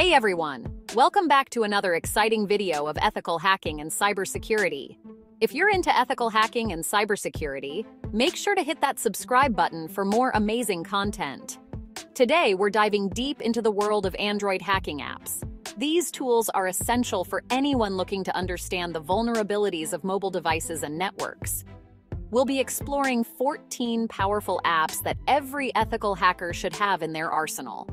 Hey everyone! Welcome back to another exciting video of ethical hacking and cybersecurity. If you're into ethical hacking and cybersecurity, make sure to hit that subscribe button for more amazing content. Today, we're diving deep into the world of Android hacking apps. These tools are essential for anyone looking to understand the vulnerabilities of mobile devices and networks. We'll be exploring 14 powerful apps that every ethical hacker should have in their arsenal.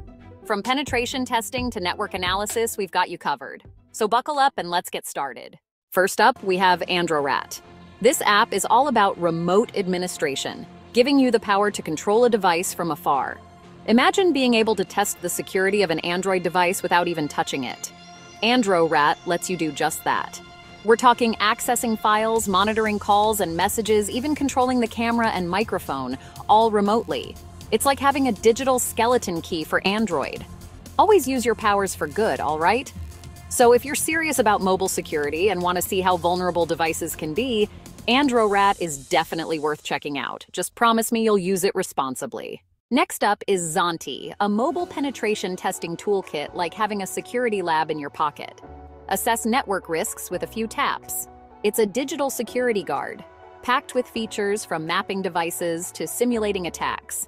From penetration testing to network analysis, we've got you covered. So buckle up and let's get started. First up, we have AndroRat. This app is all about remote administration, giving you the power to control a device from afar. Imagine being able to test the security of an Android device without even touching it. AndroRat lets you do just that. We're talking accessing files, monitoring calls and messages, even controlling the camera and microphone, all remotely. It's like having a digital skeleton key for Android. Always use your powers for good, all right? So if you're serious about mobile security and want to see how vulnerable devices can be, AndroRat is definitely worth checking out. Just promise me you'll use it responsibly. Next up is zANTI, a mobile penetration testing toolkit like having a security lab in your pocket. Assess network risks with a few taps. It's a digital security guard, packed with features from mapping devices to simulating attacks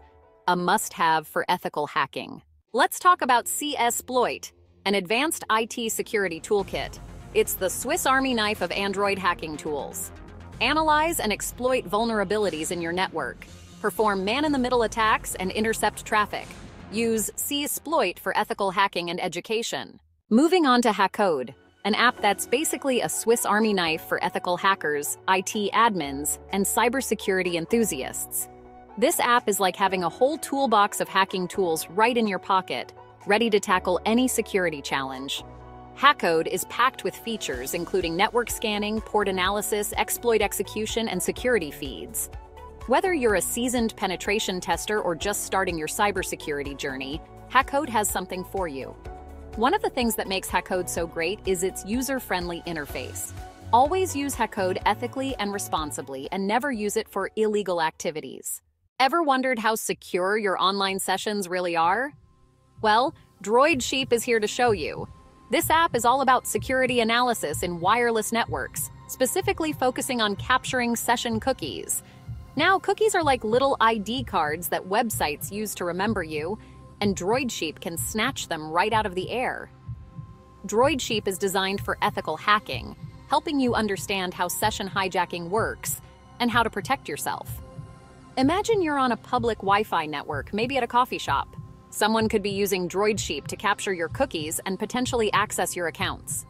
a must-have for ethical hacking. Let's talk about CSploit, an advanced IT security toolkit. It's the Swiss Army knife of Android hacking tools. Analyze and exploit vulnerabilities in your network. Perform man-in-the-middle attacks and intercept traffic. Use CSploit for ethical hacking and education. Moving on to Hackode, an app that's basically a Swiss Army knife for ethical hackers, IT admins, and cybersecurity enthusiasts. This app is like having a whole toolbox of hacking tools right in your pocket, ready to tackle any security challenge. Hackode is packed with features including network scanning, port analysis, exploit execution, and security feeds. Whether you're a seasoned penetration tester or just starting your cybersecurity journey, Hackode has something for you. One of the things that makes Hackode so great is its user-friendly interface. Always use Hackode ethically and responsibly and never use it for illegal activities. Ever wondered how secure your online sessions really are? Well, Droid Sheep is here to show you. This app is all about security analysis in wireless networks, specifically focusing on capturing session cookies. Now, cookies are like little ID cards that websites use to remember you, and Droid Sheep can snatch them right out of the air. Droid Sheep is designed for ethical hacking, helping you understand how session hijacking works and how to protect yourself. Imagine you're on a public Wi-Fi network, maybe at a coffee shop. Someone could be using Droid Sheep to capture your cookies and potentially access your accounts.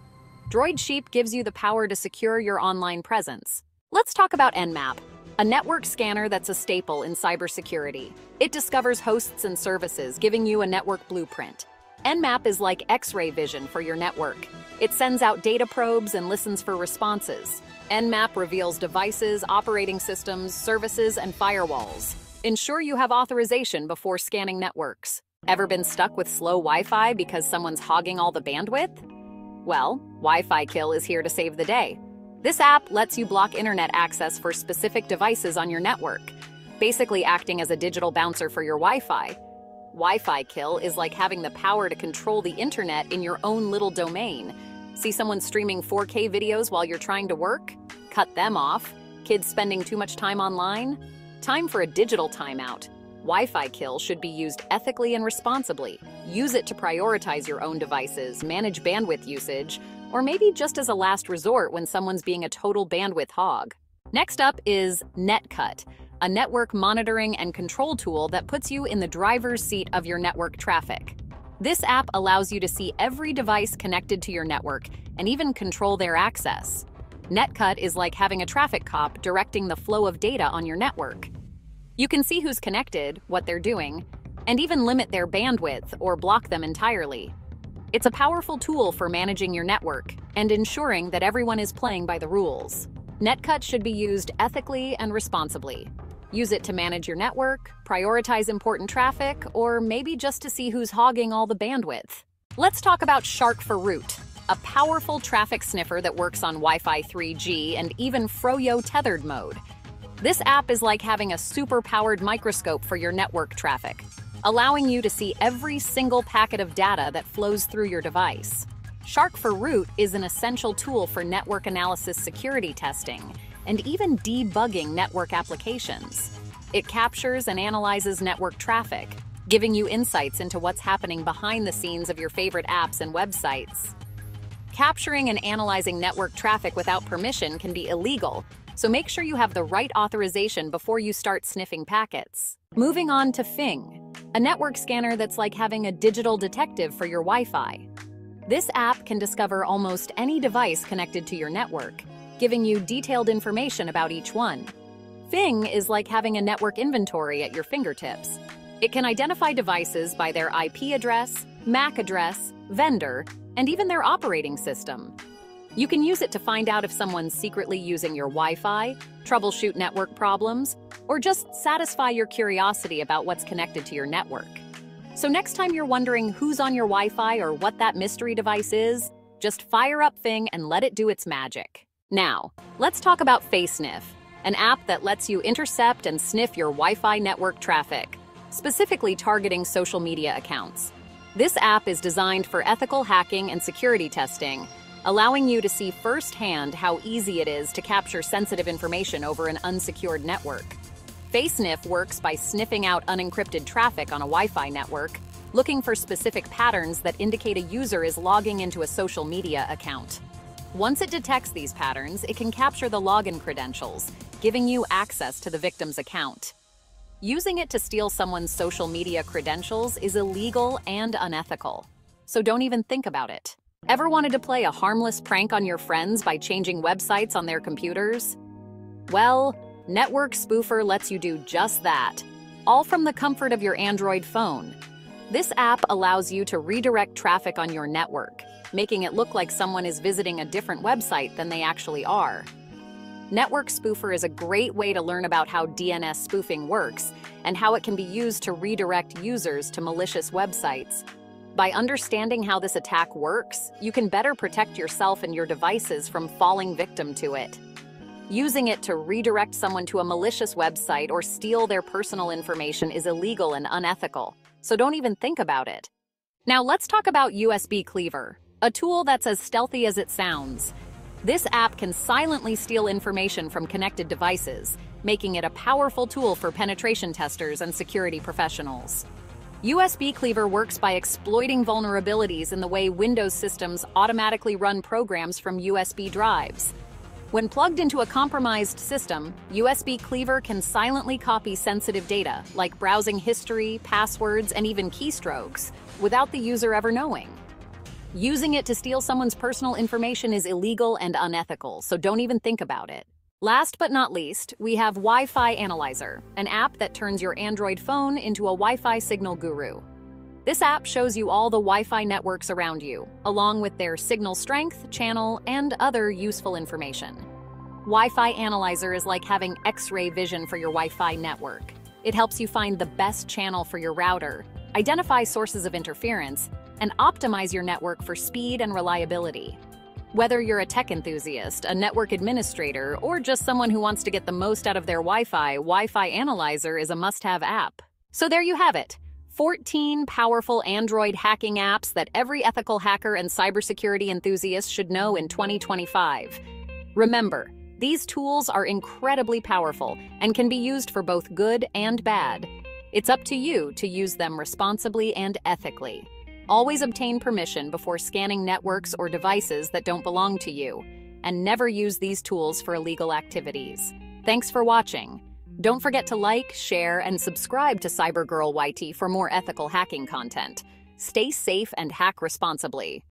Droid Sheep gives you the power to secure your online presence. Let's talk about Nmap, a network scanner that's a staple in cybersecurity. It discovers hosts and services, giving you a network blueprint. Nmap is like X-ray vision for your network. It sends out data probes and listens for responses. Nmap reveals devices, operating systems, services, and firewalls. Ensure you have authorization before scanning networks. Ever been stuck with slow Wi-Fi because someone's hogging all the bandwidth? Well, Wi-Fi Kill is here to save the day. This app lets you block internet access for specific devices on your network, basically acting as a digital bouncer for your Wi-Fi. Wi-Fi Kill is like having the power to control the internet in your own little domain, See someone streaming 4K videos while you're trying to work? Cut them off. Kids spending too much time online? Time for a digital timeout. Wi-Fi kill should be used ethically and responsibly. Use it to prioritize your own devices, manage bandwidth usage, or maybe just as a last resort when someone's being a total bandwidth hog. Next up is Netcut, a network monitoring and control tool that puts you in the driver's seat of your network traffic. This app allows you to see every device connected to your network and even control their access. Netcut is like having a traffic cop directing the flow of data on your network. You can see who's connected, what they're doing, and even limit their bandwidth or block them entirely. It's a powerful tool for managing your network and ensuring that everyone is playing by the rules. Netcut should be used ethically and responsibly. Use it to manage your network, prioritize important traffic, or maybe just to see who's hogging all the bandwidth. Let's talk about Shark for Root, a powerful traffic sniffer that works on Wi-Fi 3G and even Froyo tethered mode. This app is like having a super-powered microscope for your network traffic. allowing you to see every single packet of data that flows through your device. Shark for Root is an essential tool for network analysis security testing and even debugging network applications. It captures and analyzes network traffic, giving you insights into what's happening behind the scenes of your favorite apps and websites. Capturing and analyzing network traffic without permission can be illegal, so make sure you have the right authorization before you start sniffing packets. Moving on to Fing, a network scanner that's like having a digital detective for your Wi-Fi. This app can discover almost any device connected to your network, giving you detailed information about each one. Fing is like having a network inventory at your fingertips. It can identify devices by their IP address, MAC address, vendor, and even their operating system. You can use it to find out if someone's secretly using your Wi-Fi, troubleshoot network problems, or just satisfy your curiosity about what's connected to your network. So next time you're wondering who's on your Wi-Fi or what that mystery device is, just fire up Fing and let it do its magic. Now, let's talk about FaceNiff, an app that lets you intercept and sniff your Wi-Fi network traffic, specifically targeting social media accounts. This app is designed for ethical hacking and security testing, allowing you to see firsthand how easy it is to capture sensitive information over an unsecured network. FaceNiff works by sniffing out unencrypted traffic on a Wi-Fi network, looking for specific patterns that indicate a user is logging into a social media account. Once it detects these patterns, it can capture the login credentials, giving you access to the victim's account. Using it to steal someone's social media credentials is illegal and unethical, so don't even think about it. Ever wanted to play a harmless prank on your friends by changing websites on their computers? Well, Network Spoofer lets you do just that, all from the comfort of your Android phone. This app allows you to redirect traffic on your network, making it look like someone is visiting a different website than they actually are. Network Spoofer is a great way to learn about how DNS spoofing works and how it can be used to redirect users to malicious websites. By understanding how this attack works, you can better protect yourself and your devices from falling victim to it. Using it to redirect someone to a malicious website or steal their personal information is illegal and unethical, so don't even think about it. Now let's talk about USB Cleaver, a tool that's as stealthy as it sounds. This app can silently steal information from connected devices, making it a powerful tool for penetration testers and security professionals. USB Cleaver works by exploiting vulnerabilities in the way Windows systems automatically run programs from USB drives. When plugged into a compromised system, USB Cleaver can silently copy sensitive data, like browsing history, passwords, and even keystrokes, without the user ever knowing. Using it to steal someone's personal information is illegal and unethical, so don't even think about it. Last but not least, we have Wi-Fi Analyzer, an app that turns your Android phone into a Wi-Fi signal guru. This app shows you all the Wi-Fi networks around you, along with their signal strength, channel, and other useful information. Wi-Fi Analyzer is like having X-ray vision for your Wi-Fi network. It helps you find the best channel for your router, identify sources of interference, and optimize your network for speed and reliability. Whether you're a tech enthusiast, a network administrator, or just someone who wants to get the most out of their Wi-Fi, Wi-Fi Analyzer is a must-have app. So there you have it. 14 powerful Android hacking apps that every ethical hacker and cybersecurity enthusiast should know in 2025. Remember, these tools are incredibly powerful and can be used for both good and bad. It's up to you to use them responsibly and ethically. Always obtain permission before scanning networks or devices that don't belong to you, and never use these tools for illegal activities. Thanks for watching. Don't forget to like, share, and subscribe to CyberGirl YT for more ethical hacking content. Stay safe and hack responsibly.